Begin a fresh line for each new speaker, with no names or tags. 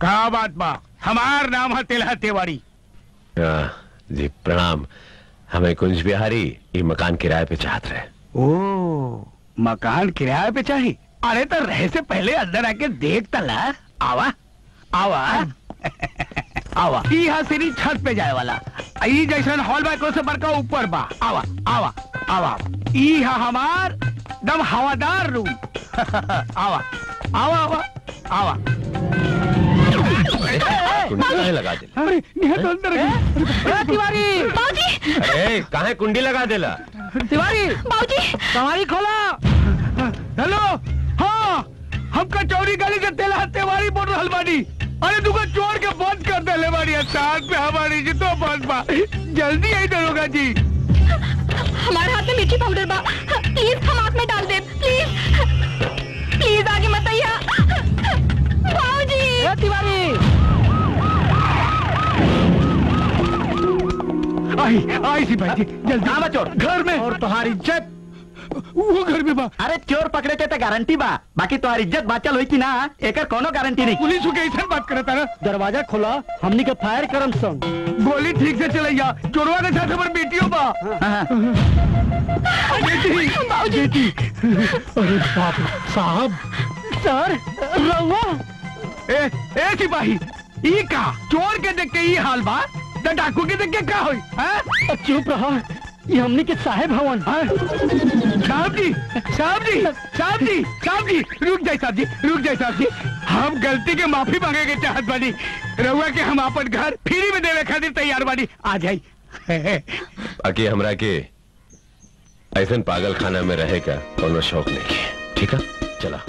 का बात बा? हमार नाम है तिलहा तिवारी।
जी प्रणाम। हमें कुंज बिहारी ये मकान किराए पे चाहत रहे।
ओ मकान किराए पे चाहिए अरे तो रहे से पहले अंदर आके देख तला आवा आवा। आवा। ई हा सीरी छत पे जाए वाला। ई जैसन हॉल बा एकरो से बड़का ऊपर बा। आवा आवा आवा। ई हा हमार दम हवादार रूम। आवा आवा आवा आवा।
कुंडी लगा दिला?
अरे निहत अंदर तिवारी।
बाबूजी
अरे काहे कुंडी लगा दिला?
तिवारी।
बाबूजी
खोला। हेलो। हाँ हमका चौरी गली के तेला तिवारी बोल रहल बानी अरे तुमको चोर के बंद कर दे ले बानी साथ पे हमारी जी तो बंद बा। जल्दी आई दरोगा जी।
हमारे हाथ में मिर्ची पाउडर बा। प्लीज़ हम आँख में डाल दे।
आई आई सिपाही जी जल्दी।
हाँ, बा चोर।
घर में। और तुम्हारी इज़्ज़त। वो घर में बा।
अरे चोर पकड़े के तो गारंटी बा। बाकी तुम्हारी इज़्ज़त बाचल हुई कि ना एक कोनो गारंटी नहीं।
पुलिस के ऐसा बात करता ना
दरवाज़ा खोला हमने के फायर करम सन।
गोली ठीक से चलैया चोरवा के साथ हमारे बेटियों बा। बेटी बेटी। अरे बाप साहब।
सर रहुआ।
ए ए सिपाही ई का? चोर के देख के ई हाल बा? डाकू के देख के का होई
चुप रहो। ये हमनी के साहेब हवन
साहब जी साहब जी साहब जी साहब जी रुक जाए साहब जी रुक जाए साहब जी। हम गलती के माफ़ी मांगे के चाहत बानी। रहुआ के हम अपन घर फ्री में देवे खातिर तैयार बानी। आ जाई
बाकी हमरा के ऐसन पागल खाना में रहे का कोनो शौक नहीं। ठीक है? चला।